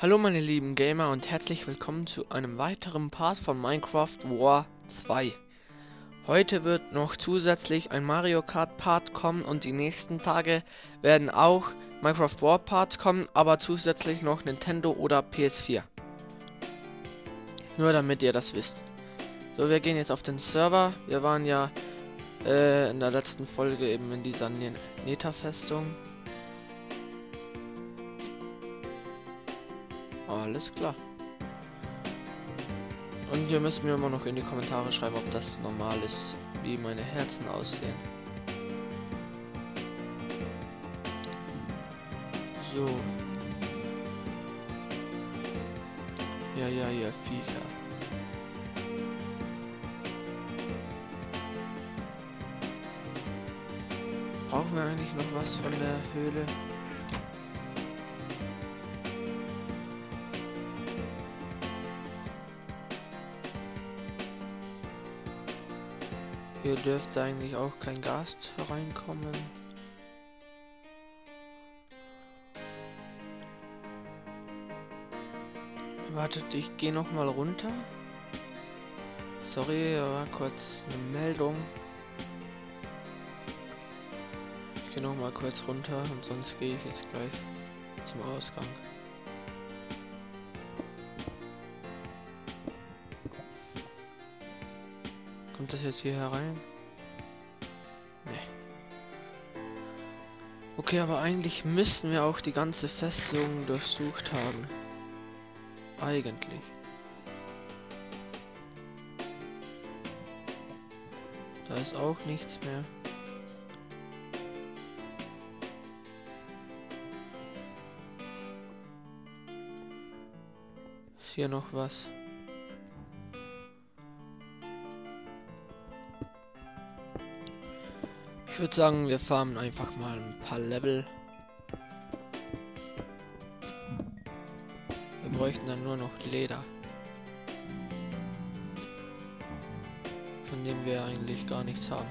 Hallo meine lieben Gamer und herzlich willkommen zu einem weiteren Part von Minecraft War 2. Heute wird noch zusätzlich ein Mario Kart Part kommen und die nächsten Tage werden auch Minecraft War Parts kommen, aber zusätzlich noch Nintendo oder PS4. Nur damit ihr das wisst. So, wir gehen jetzt auf den Server. Wir waren ja äh, in der letzten Folge eben in dieser Neta-Festung. Alles klar. Und ihr müsst mir immer noch in die Kommentare schreiben, ob das normal ist, wie meine Herzen aussehen. So. Ja, ja, ja, Viecher. Brauchen wir eigentlich noch was von der Höhle? Hier dürfte eigentlich auch kein Gas reinkommen. Wartet, ich gehe noch mal runter. Sorry, war kurz eine Meldung. Ich gehe noch mal kurz runter und sonst gehe ich jetzt gleich zum Ausgang. Kommt das jetzt hier herein? Nee. Okay, aber eigentlich müssten wir auch die ganze Festung durchsucht haben. Eigentlich. Da ist auch nichts mehr. Ist hier noch was? Ich würde sagen, wir farmen einfach mal ein paar Level. Wir bräuchten dann nur noch Leder. Von dem wir eigentlich gar nichts haben.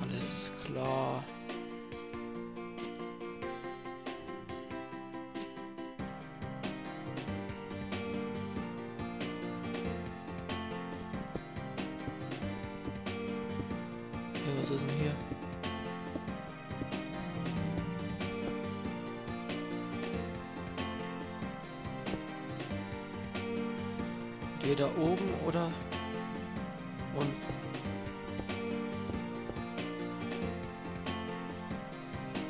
Alles klar. Okay, was ist denn hier? Entweder oben oder unten.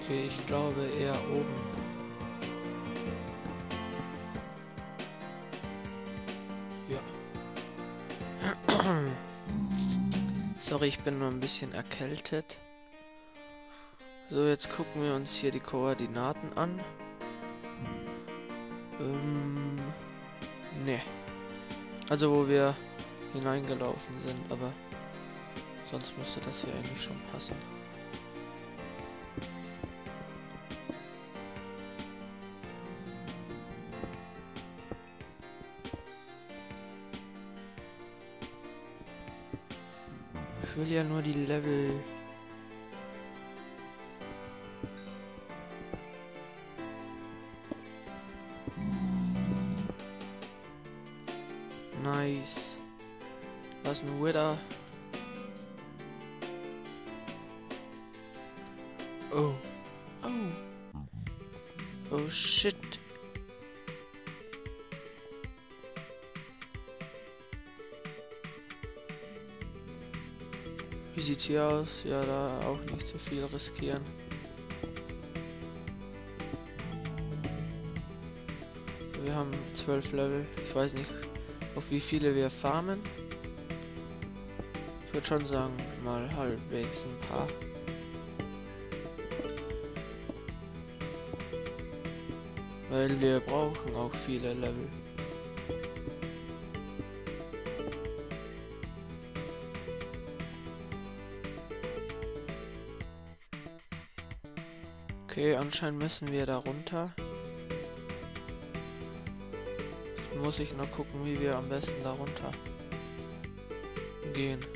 Okay, ich glaube eher oben. Sorry, ich bin nur ein bisschen erkältet. So, jetzt gucken wir uns hier die Koordinaten an. Ähm, ne. Also wo wir hineingelaufen sind, aber sonst müsste das hier eigentlich schon passen. Will ja nur die Level. Nice. Was ein Wither. Oh. Oh. Oh shit. Wie sieht's hier aus? Ja, da auch nicht so viel riskieren. Wir haben zwölf Level. Ich weiß nicht, auf wie viele wir farmen. Ich würde schon sagen, mal halbwegs ein paar. Weil wir brauchen auch viele Level. Okay, anscheinend müssen wir da runter. Muss ich noch gucken, wie wir am besten da runter gehen.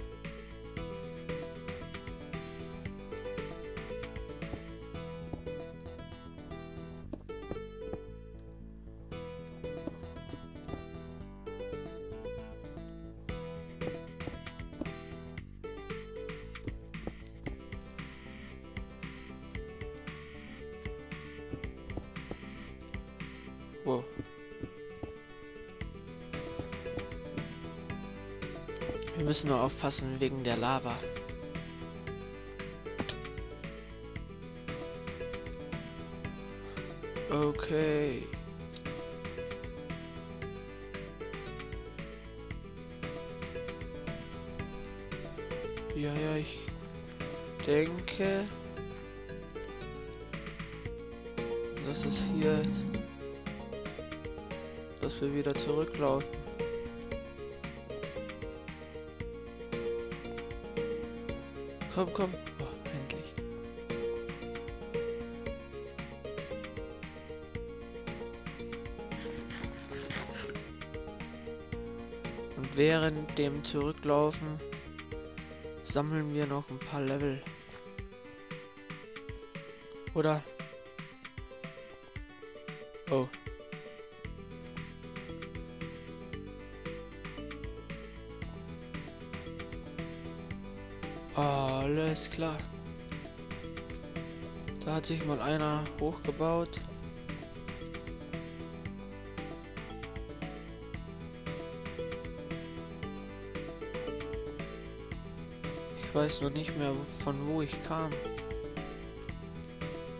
Müssen nur aufpassen wegen der Lava. Okay. Ja, ja, ich denke, dass es hier, dass wir wieder zurücklaufen. Komm, komm. Oh, endlich. Und während dem Zurücklaufen sammeln wir noch ein paar Level. Oder? Oh. Alles klar. Da hat sich mal einer hochgebaut. Ich weiß noch nicht mehr, von wo ich kam.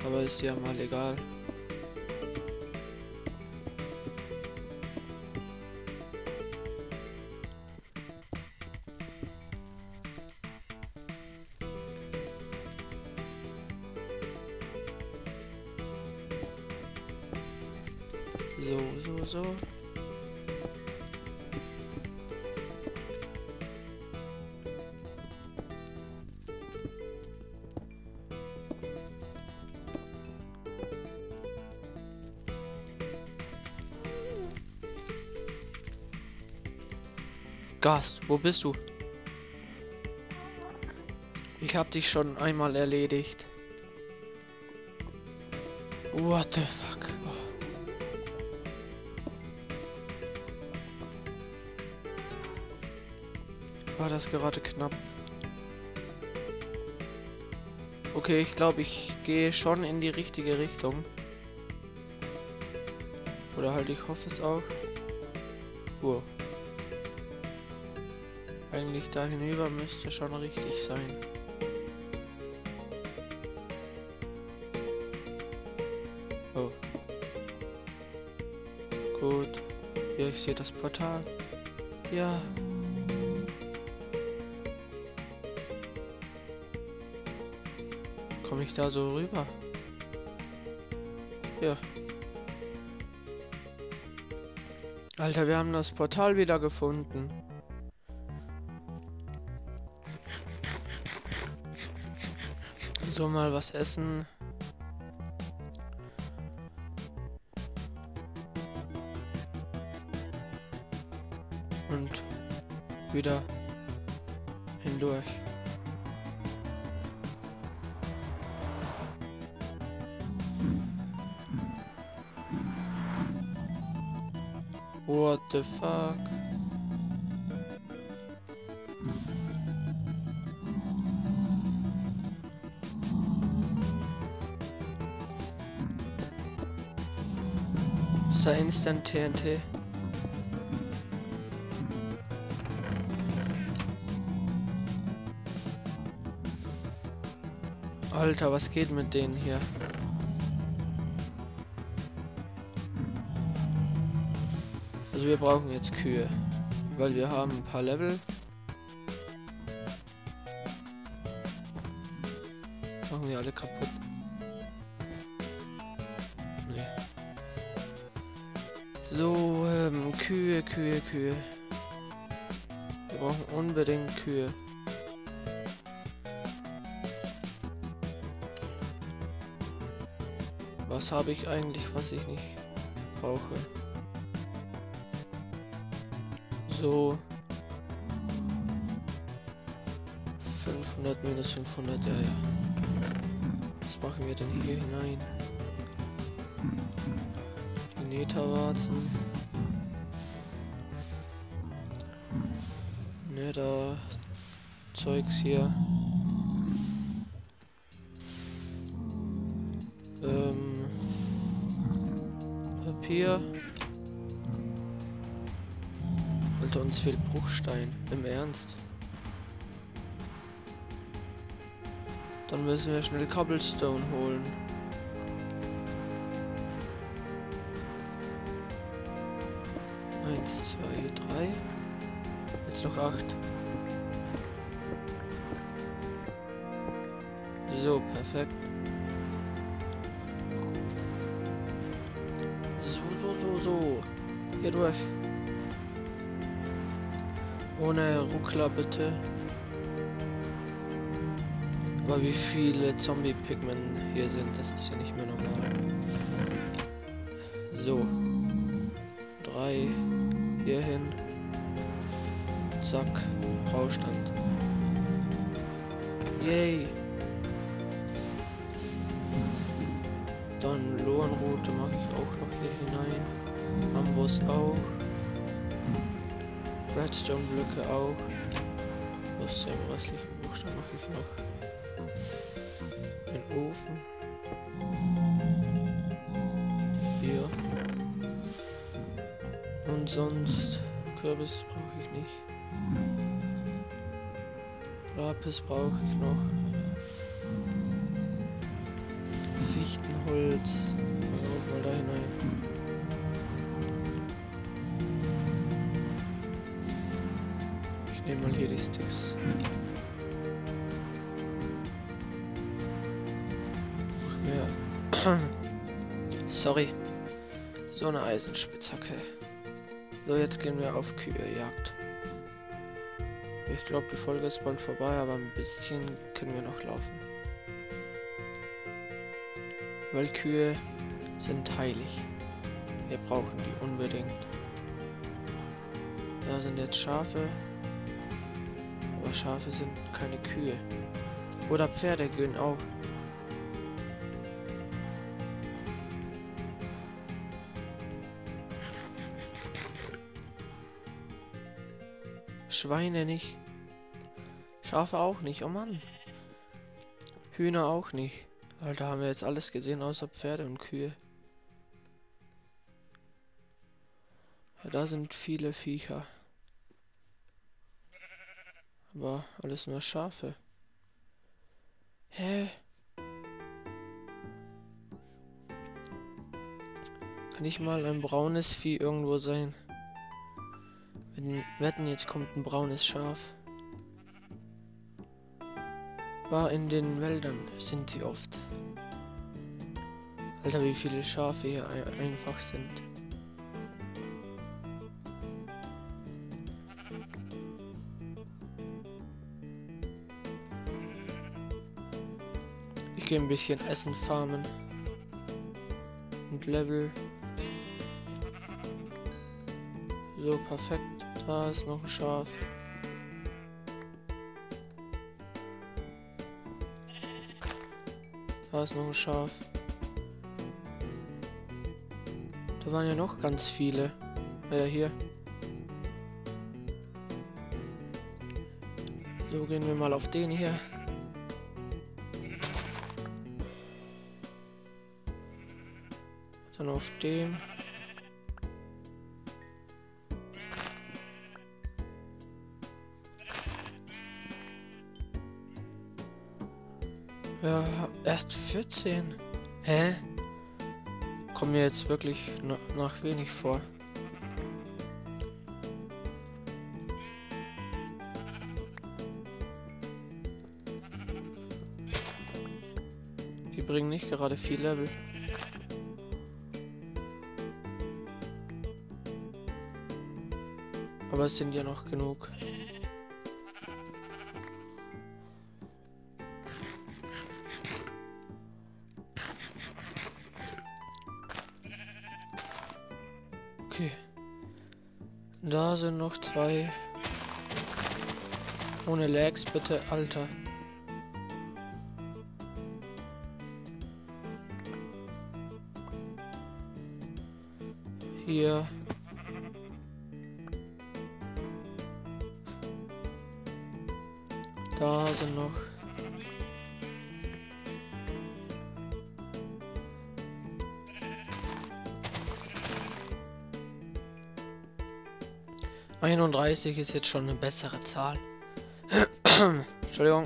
Aber ist ja mal egal. So, so, so. Gast, wo bist du? Ich hab dich schon einmal erledigt. What the fuck? War das gerade knapp? Okay, ich glaube, ich gehe schon in die richtige Richtung. Oder halt, ich hoffe es auch. Wow. Eigentlich da hinüber müsste schon richtig sein. Oh. Gut. Ja, ich sehe das Portal. Ja. Ich da so rüber? Ja. Alter, wir haben das Portal wieder gefunden. So mal was essen. Und wieder hindurch. What the fuck? Ist da Instant TNT? Alter, was geht mit denen hier? Wir brauchen jetzt Kühe, weil wir haben ein paar Level. Machen wir alle kaputt. Nee. So, ähm, Kühe, Kühe, Kühe. Wir brauchen unbedingt Kühe. Was habe ich eigentlich, was ich nicht brauche? So. 500 minus 500, ja, ja. Was machen wir denn hier hinein? Die Netherwarzen. Nether Zeugs hier. Ähm. hier. Alter, uns fehlt Bruchstein. Im Ernst. Dann müssen wir schnell Cobblestone holen. Eins, zwei, drei. Jetzt noch acht. So, perfekt. So, so, so, so. Hier durch. Ohne Ruckler bitte. Aber wie viele Zombie-Pigmen hier sind, das ist ja nicht mehr normal. So. Drei. Hier hin. Zack. Baustand. Yay. Dann Lohenroute mache ich auch noch hier hinein. Amboss auch. Redstone-Blöcke auch. Was im restlichen Buchstaben mache ich noch? Den Ofen. Hier. Und sonst Kürbis brauche ich nicht. Lapis brauche ich noch. Fichtenholz. Sticks. Ja. Sorry. So eine Eisenspitzhacke. So, jetzt gehen wir auf Kühejagd. Ich glaube, die Folge ist bald vorbei, aber ein bisschen können wir noch laufen. Weil Kühe sind heilig. Wir brauchen die unbedingt. Da sind jetzt Schafe. Schafe sind keine Kühe. Oder Pferde gehen auch. Schweine nicht. Schafe auch nicht, oh Mann. Hühner auch nicht. Alter, haben wir jetzt alles gesehen außer Pferde und Kühe. Ja, da sind viele Viecher. Aber alles nur Schafe. Hä? Kann nicht mal ein braunes Vieh irgendwo sein? Wenn wetten, jetzt kommt ein braunes Schaf. War in den Wäldern sind sie oft. Alter, wie viele Schafe hier einfach sind. Gehe ein bisschen Essen farmen. Und Level. So, perfekt. Da ist noch ein Schaf. Da ist noch ein Schaf. Da waren ja noch ganz viele. Ah ja, hier. So, gehen wir mal auf den hier. Auf dem. Ja, erst 14. Hä? Kommt mir jetzt wirklich nach wenig vor. Die bringen nicht gerade viel Level. Aber es sind ja noch genug. Okay. Da sind noch zwei. Ohne Lags bitte, Alter. Hier. Da sind noch. Einunddreißig ist jetzt schon eine bessere Zahl. Entschuldigung.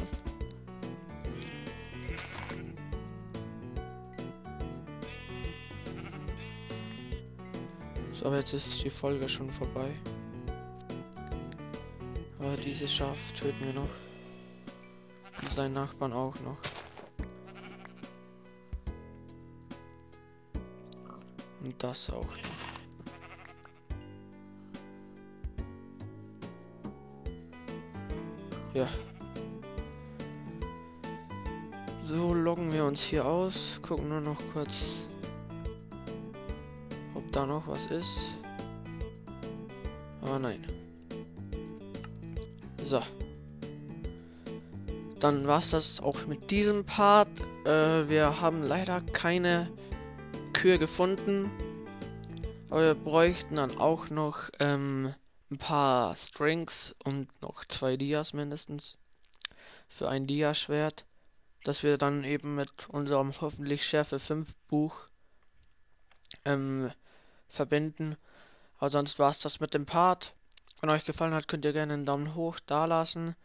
So, jetzt ist die Folge schon vorbei. Aber dieses Schaf töten wir noch. Seinen Nachbarn auch noch. Und das auch noch. Ja. So loggen wir uns hier aus, gucken nur noch kurz, ob da noch was ist. Aber nein. So. Dann war es das auch mit diesem Part. Äh, wir haben leider keine Kühe gefunden. Aber wir bräuchten dann auch noch ähm, ein paar Strings und noch zwei Dias mindestens für ein Dia-Schwert, das wir dann eben mit unserem hoffentlich Schärfe 5 Buch ähm, verbinden. Aber sonst war es das mit dem Part. Wenn euch gefallen hat, könnt ihr gerne einen Daumen hoch da lassen.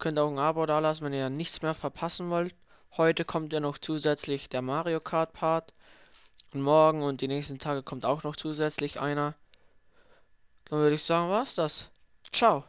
Könnt auch ein Abo da lassen, wenn ihr nichts mehr verpassen wollt. Heute kommt ja noch zusätzlich der Mario Kart Part. Und morgen und die nächsten Tage kommt auch noch zusätzlich einer. Dann würde ich sagen, war's das. Ciao.